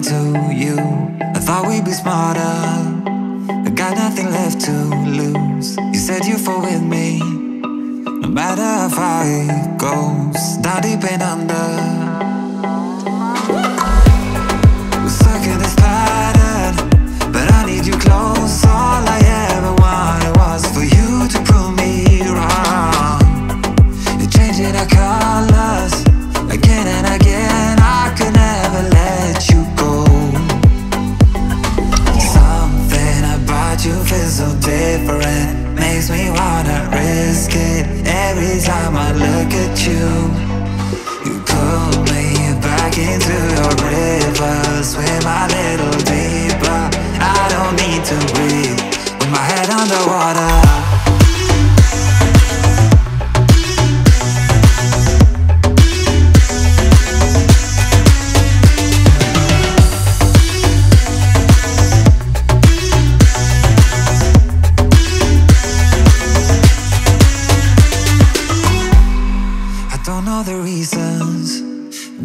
into you. I thought we'd be smarter. I got nothing left to lose. You said you fall with me. No matter how far it goes, down deep and under. Different. Makes me wanna risk it every time I look at you. You pull me back into your river, swim a little deeper. I don't need to breathe with my head underwater.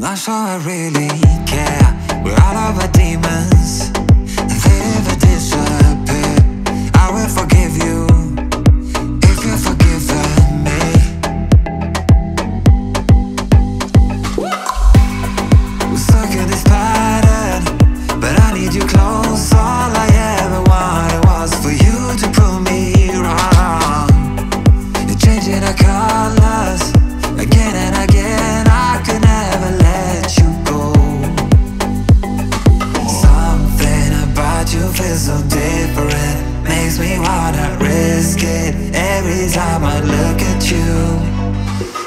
Not sure I really care. We're all of our demons. Time I look at you.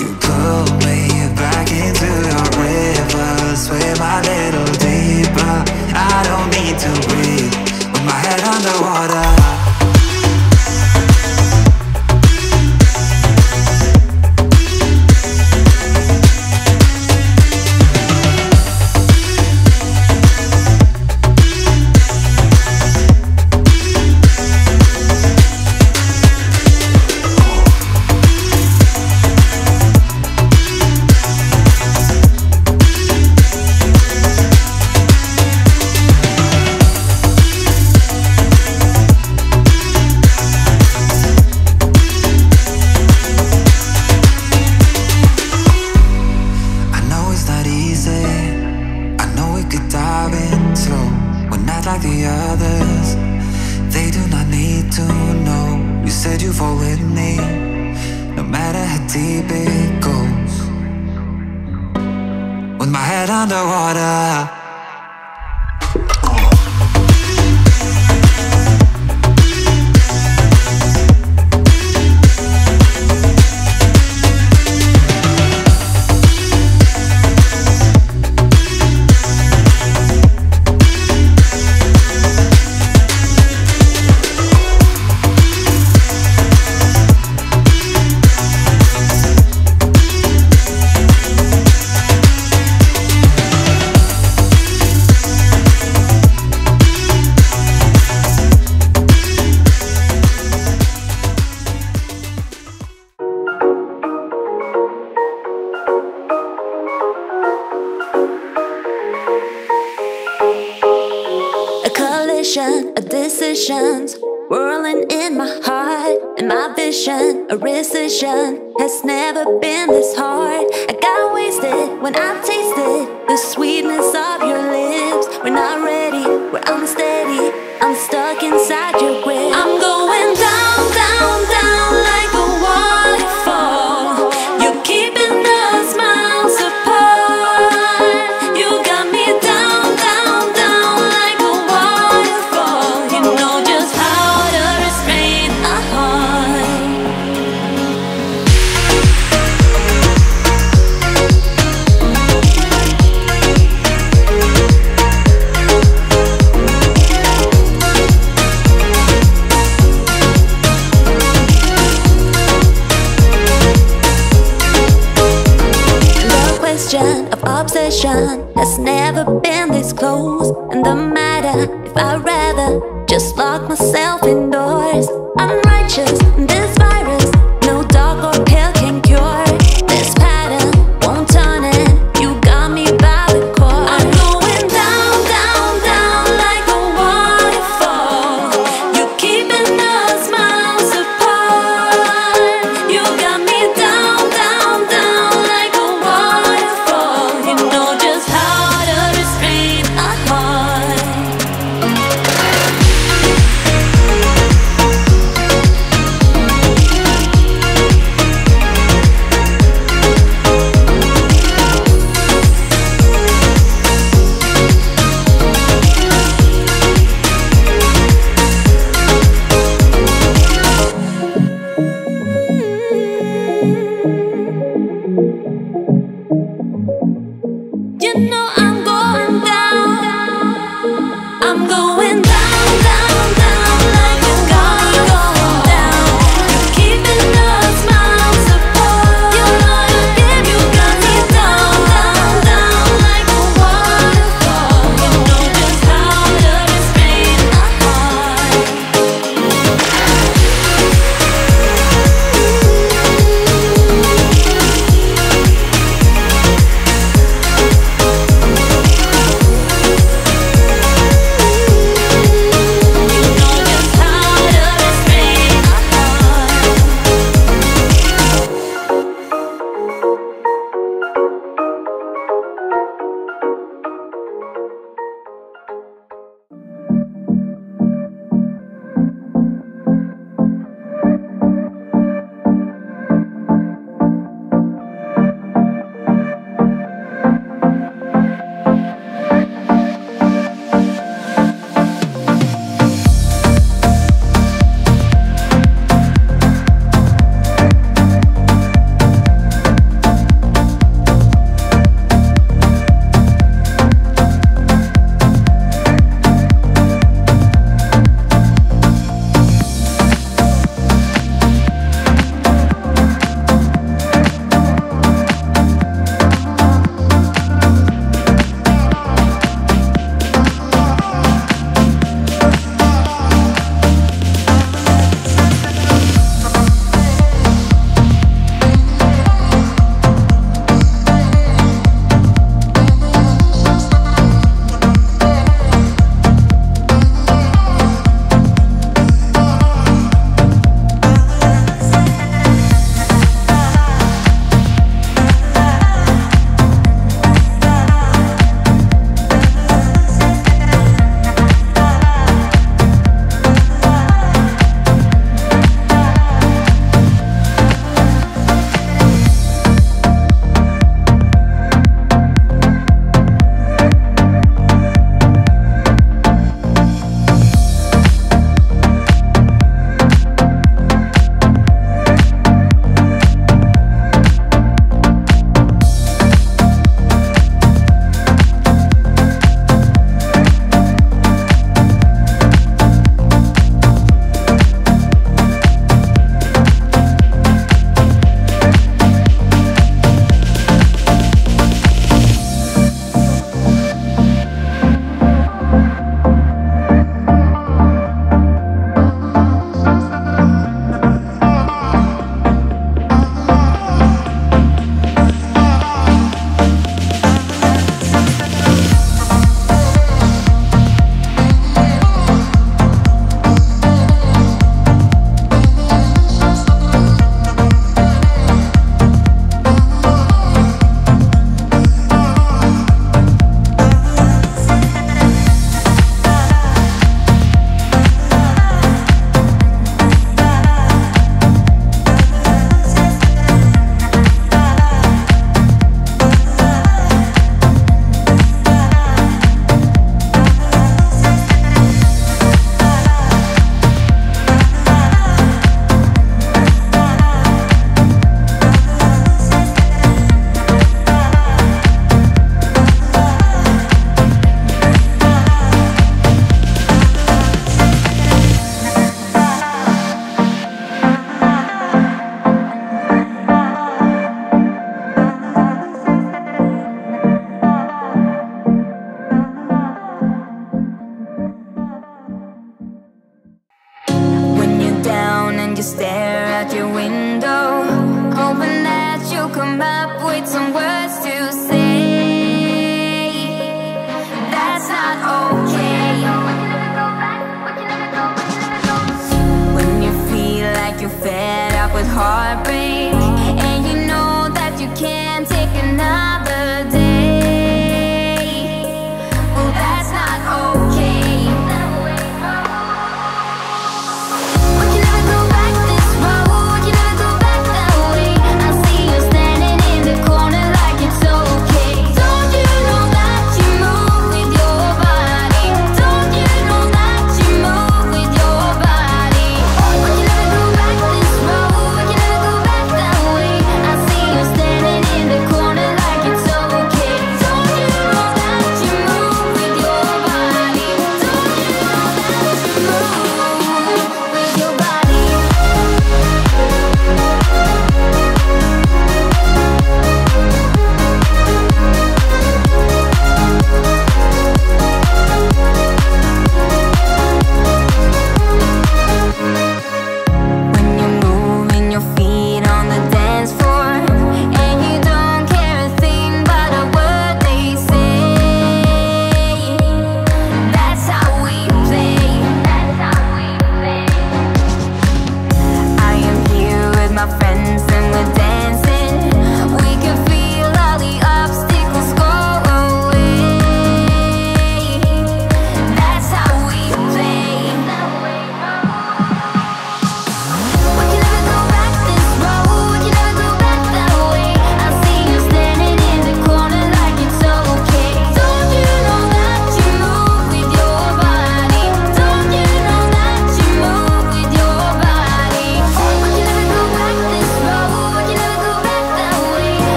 You pull me back into your river, swim a little deeper. I don't need to of decisions whirling in my heart, and my vision, a rescission, has never been this hard. I got wasted when I tasted the sweetness of your lips. We're not ready, we're unsteady. I'm stuck inside your grip. I'm going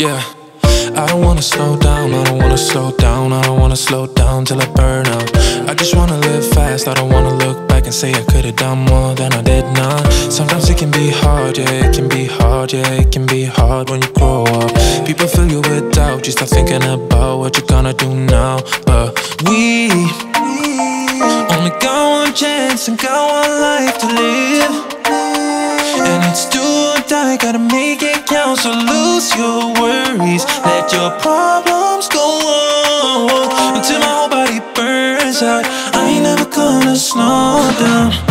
Yeah. I don't wanna slow down, I don't wanna slow down, I don't wanna slow down till I burn out. I just wanna live fast, I don't wanna look back and say I could've done more than I did now. Sometimes it can be hard, yeah, it can be hard, yeah, it can be hard when you grow up. People fill you with doubt, you start thinking about what you're gonna do now. But we only got one chance and got one life to live. And it's do or die, gotta make it count, so lose your worries. Let your problems go on until my whole body burns out. I ain't never gonna slow down.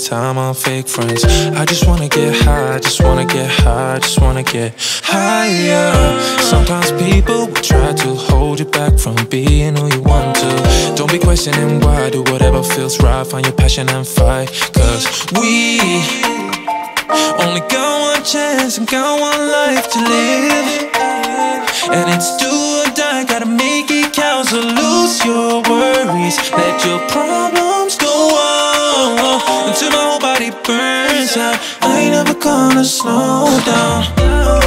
Time on fake friends. I just wanna get high, just wanna get high, just wanna get higher. Sometimes people will try to hold you back from being who you want to. Don't be questioning why, do whatever feels right, find your passion and fight. Cause we only got one chance and got one life to live. And it's do or die, gotta make it count. So lose your worries, let your problems go on until my whole body burns out. I ain't never gonna slow down.